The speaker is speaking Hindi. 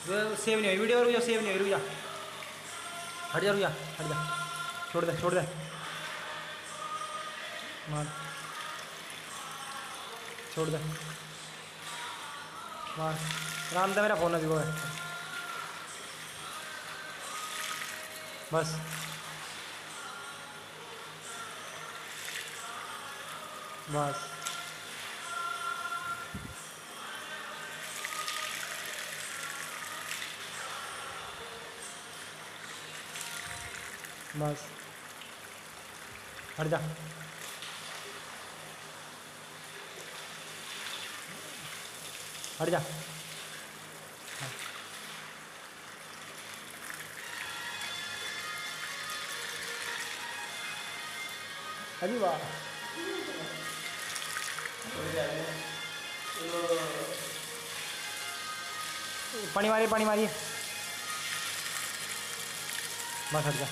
वो सेव नहीं वीडियो रुक जा, सेव नहीं रुक जा। हट जा, रुक जा, हट जा। छोड़ दे छोड़ दे। मार। छोड़ दे। मार। राम दे मेरा फ़ोन अभी है। बस। बस। बस हट जा हट जा अभी वाह पानी मारिए पानी मारिए बस हट जा